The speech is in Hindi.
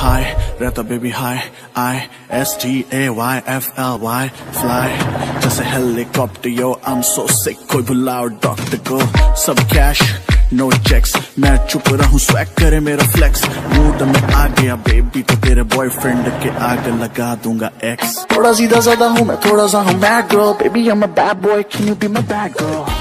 हाय रहता baby hi I S T A Y F L Y fly जैसे helicopter yo I'm so sick कोई बुलाओ डॉक्टर को सब कैश नो चेक्स मैं चुप रहूँ स्वैग करे मेरा फ्लेक्स मूड में आ गया बेबी तो तेरे बॉयफ्रेंड के आगे लगा दूँगा एक्स थोड़ा सीधा साधा हूँ मैं, थोड़ा सा हूँ bad girl baby I'm a bad boy. Can you be my bad girl?